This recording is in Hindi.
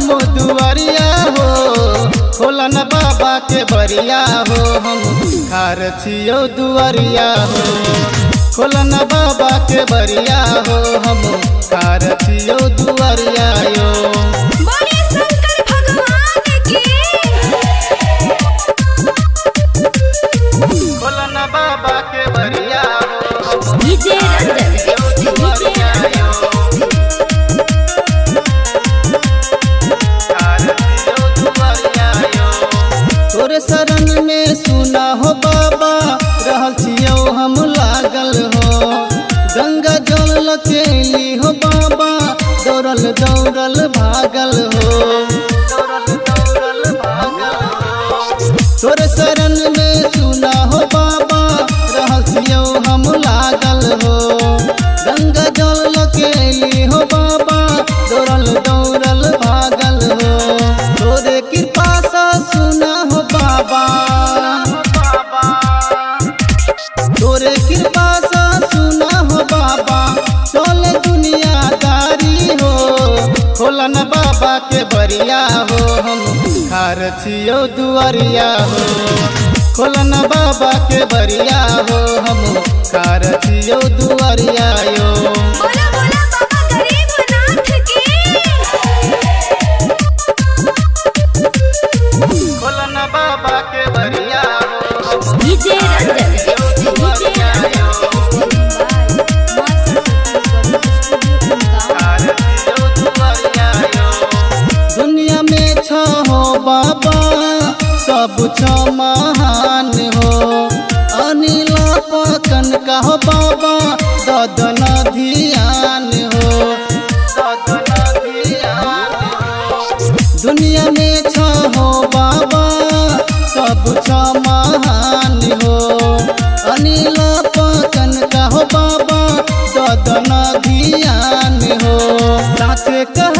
हम दुआरिया हो खोलन बाबा के बरिया हो हम खार छियो दुआरिया हो। खोलन बाबा के बरिया हो हम खार छियो दुआरिया यो बड़े शंकर भगवान की। खोलन बाबा के बरिया हो तोरे शरण में सुना हो बाबा। रहल छियो हम लागल हो। गंगा जल लकेली हो बाबा। दौड़ल दौड़ल भागल हो। बाबा के बरिया हो हम। खार छियो दुआरिया हो। खोलन बाबा के बरिया हो हम। खार छियो दुआरिया यो। में छ बाबा, सब छ महान हो। अनिल पकन का हो बाबा, ददन ध्यान हो। दुनिया में छ बाबा, सब छ महान हो। अनिल पकन का हो बाबा, ददन ध्यान हो। साथे कहै